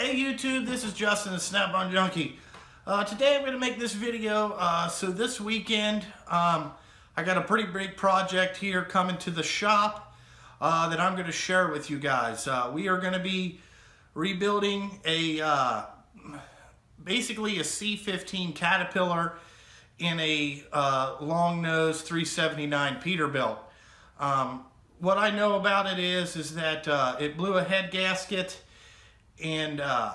Hey YouTube, this is Justin the Snap-on Junkie. Uh, today I'm going to make this video. Uh, so this weekend, um, I got a pretty big project here coming to the shop uh, that I'm going to share with you guys. Uh, we are going to be rebuilding a uh, basically a C15 Caterpillar in a uh, long nose 379 Peterbilt. Um, what I know about it is is that it blew a head gasket and uh,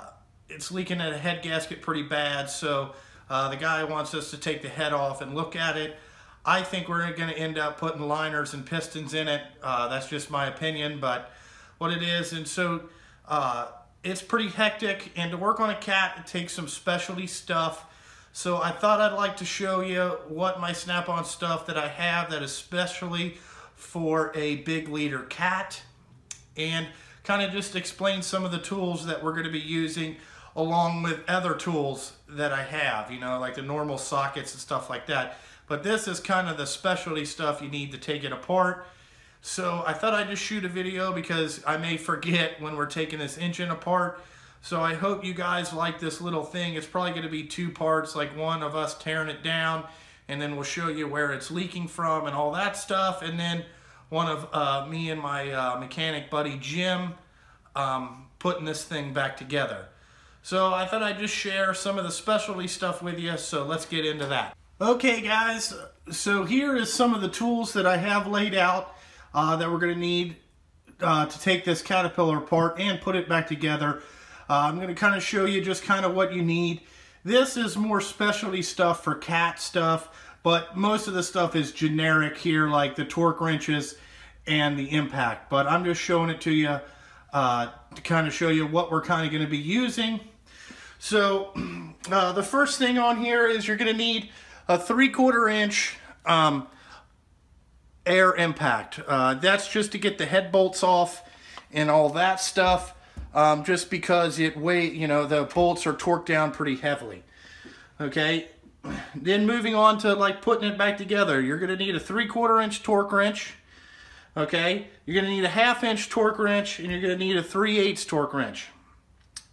it's leaking at a head gasket pretty bad. So uh, the guy wants us to take the head off and look at it. I think we're going to end up putting liners and pistons in it. Uh, that's just my opinion, but what it is. And so uh, it's pretty hectic. And to work on a cat, it takes some specialty stuff. So I thought I'd like to show you what my snap-on stuff that I have that is specially for a big leader cat. And kind of just explain some of the tools that we're going to be using along with other tools that I have, you know, like the normal sockets and stuff like that. But this is kind of the specialty stuff you need to take it apart. So I thought I'd just shoot a video because I may forget when we're taking this engine apart. So I hope you guys like this little thing. It's probably going to be two parts, like one of us tearing it down, and then we'll show you where it's leaking from and all that stuff. And then one of uh, me and my uh, mechanic buddy Jim um, putting this thing back together. So I thought I'd just share some of the specialty stuff with you, so let's get into that. Okay guys, so here is some of the tools that I have laid out uh, that we're going to need uh, to take this Caterpillar apart and put it back together. Uh, I'm going to kind of show you just kind of what you need. This is more specialty stuff for cat stuff, but most of the stuff is generic here, like the torque wrenches and the impact. But I'm just showing it to you uh, to kind of show you what we're kind of going to be using. So uh, the first thing on here is you're going to need a three quarter inch um, air impact. Uh, that's just to get the head bolts off and all that stuff. Um, just because it weigh, you know, the bolts are torqued down pretty heavily. Okay, then moving on to like putting it back together, you're going to need a three quarter inch torque wrench okay? You're going to need a half inch torque wrench and you're going to need a 3 8 torque wrench,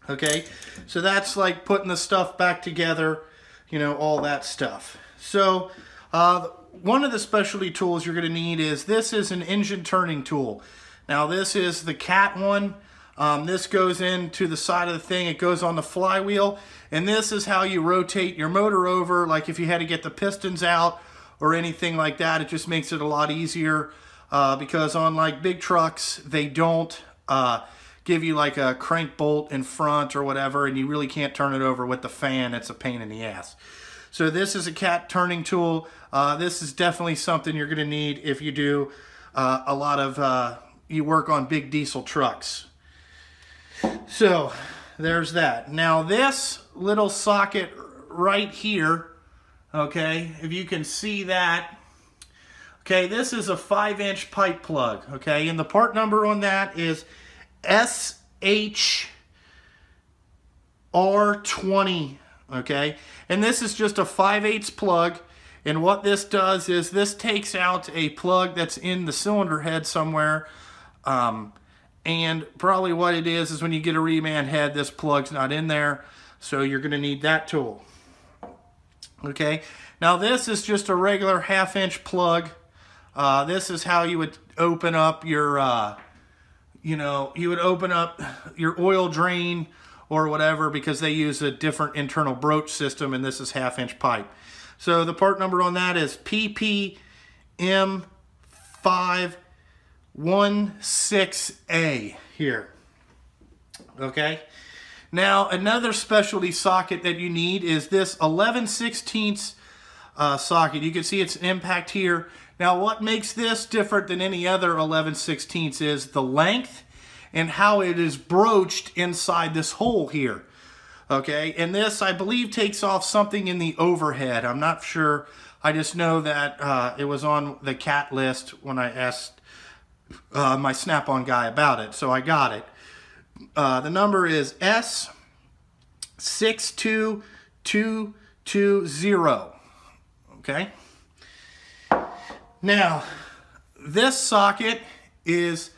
okay? So that's like putting the stuff back together, you know, all that stuff. So uh, one of the specialty tools you're going to need is this is an engine turning tool. Now this is the CAT one. Um, this goes into the side of the thing. It goes on the flywheel. And this is how you rotate your motor over. Like if you had to get the pistons out or anything like that, it just makes it a lot easier uh, because on like big trucks, they don't uh, give you like a crank bolt in front or whatever, and you really can't turn it over with the fan. It's a pain in the ass. So this is a cat turning tool. Uh, this is definitely something you're going to need if you do uh, a lot of, uh, you work on big diesel trucks. So there's that. Now this little socket right here, okay, if you can see that, Okay, this is a 5-inch pipe plug, okay? And the part number on that is SHR20, okay? And this is just a 5 8 plug. And what this does is this takes out a plug that's in the cylinder head somewhere. Um, and probably what it is is when you get a reman head, this plug's not in there. So you're going to need that tool. Okay, now this is just a regular half inch plug uh, this is how you would open up your, uh, you know, you would open up your oil drain or whatever because they use a different internal broach system and this is half inch pipe. So the part number on that is PPM516A here. Okay. Now another specialty socket that you need is this 11 16 uh, socket. You can see its impact here. Now what makes this different than any other 11 16 is the length and how it is broached inside this hole here. Okay, and this I believe takes off something in the overhead. I'm not sure. I just know that uh, it was on the cat list when I asked uh, my Snap-on guy about it, so I got it. Uh, the number is S62220. Okay. Now, this socket is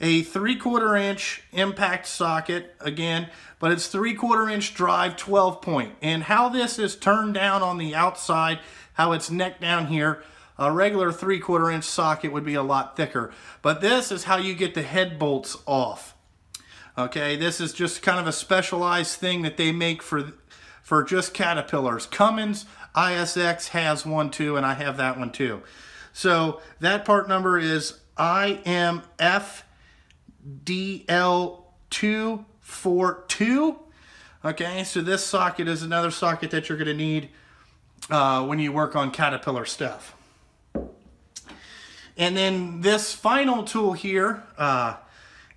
a three quarter inch impact socket again, but it's three quarter inch drive 12 point. And how this is turned down on the outside, how it's necked down here, a regular three quarter inch socket would be a lot thicker. But this is how you get the head bolts off. Okay, this is just kind of a specialized thing that they make for for just Caterpillars. Cummins ISX has one too, and I have that one too. So that part number is IMFDL242. Okay, so this socket is another socket that you're going to need uh, when you work on Caterpillar stuff. And then this final tool here, uh,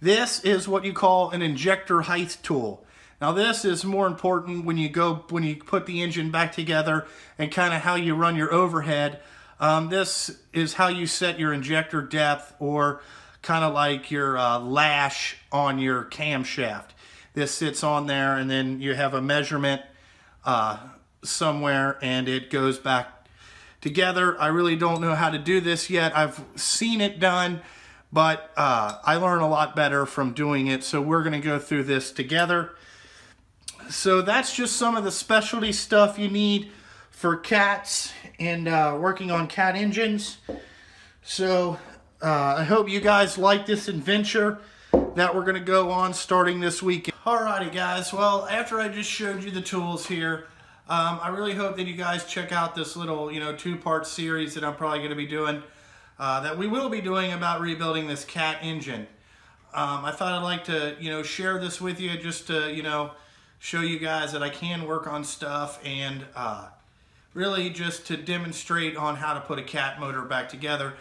this is what you call an injector height tool. Now this is more important when you go when you put the engine back together and kind of how you run your overhead. Um, this is how you set your injector depth or kind of like your uh, lash on your camshaft. This sits on there and then you have a measurement uh, somewhere and it goes back together. I really don't know how to do this yet. I've seen it done, but uh, I learn a lot better from doing it. So we're going to go through this together. So that's just some of the specialty stuff you need for cats and uh, working on cat engines. So uh, I hope you guys like this adventure that we're going to go on starting this week. Alrighty guys, well after I just showed you the tools here, um, I really hope that you guys check out this little, you know, two-part series that I'm probably going to be doing, uh, that we will be doing about rebuilding this cat engine. Um, I thought I'd like to, you know, share this with you just to, you know, show you guys that I can work on stuff and uh, really just to demonstrate on how to put a cat motor back together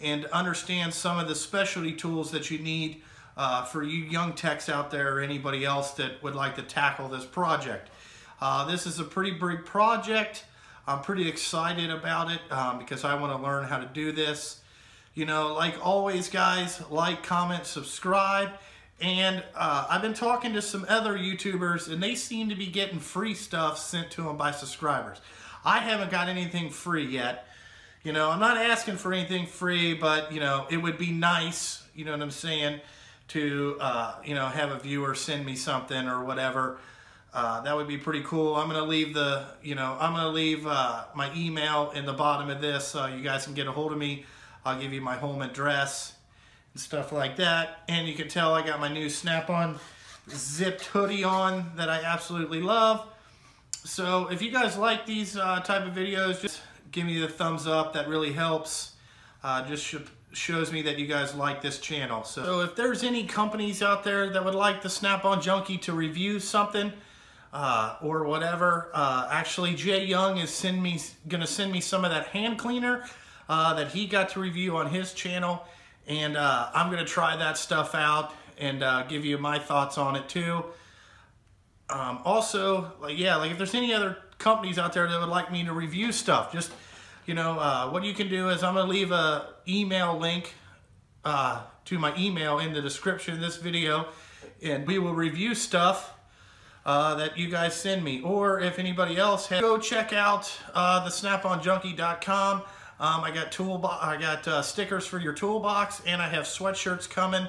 and understand some of the specialty tools that you need uh, for you young techs out there or anybody else that would like to tackle this project. Uh, this is a pretty big project. I'm pretty excited about it um, because I want to learn how to do this. You know, like always, guys, like, comment, subscribe. And uh, I've been talking to some other YouTubers, and they seem to be getting free stuff sent to them by subscribers. I haven't got anything free yet. You know, I'm not asking for anything free, but, you know, it would be nice, you know what I'm saying, to, uh, you know, have a viewer send me something or whatever. Uh, that would be pretty cool. I'm to leave the, you know, I'm to leave uh, my email in the bottom of this so you guys can get a hold of me. I'll give you my home address and stuff like that. And you can tell I got my new Snap-on zipped hoodie on that I absolutely love. So if you guys like these uh, type of videos, just give me the thumbs up. That really helps. Uh, just sh shows me that you guys like this channel. So, so if there's any companies out there that would like the Snap-on Junkie to review something, uh, or whatever. Uh, actually, Jay Young is send me gonna send me some of that hand cleaner uh, that he got to review on his channel, and uh, I'm gonna try that stuff out and uh, give you my thoughts on it too. Um, also, like yeah, like if there's any other companies out there that would like me to review stuff, just you know, uh, what you can do is I'm gonna leave a email link to my email in the description of this video, and we will review stuff uh, that you guys send me. Or if anybody else has, go check out uh, the snaponjunkie.com. Um, I got tool, I got uh, stickers for your toolbox, and I have sweatshirts coming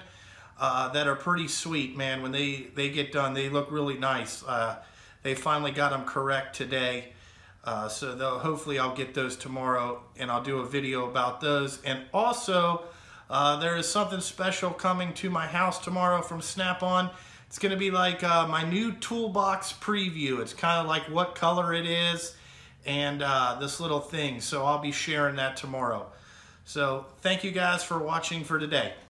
uh, that are pretty sweet, man. When they they get done, they look really nice. Uh, they finally got them correct today, uh, so hopefully I'll get those tomorrow, and I'll do a video about those. And also, there is something special coming to my house tomorrow from Snap-on. It's going to be like uh, my new toolbox preview. It's kind of like what color it is and uh, this little thing. So I'll be sharing that tomorrow. So thank you guys for watching for today.